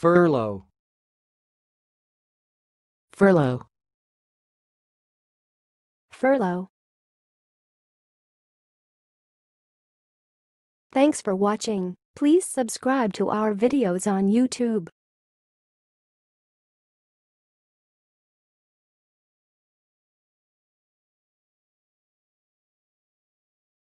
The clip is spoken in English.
furlough furlough, furlough. Thanks for watching. Please subscribe to our videos on YouTube.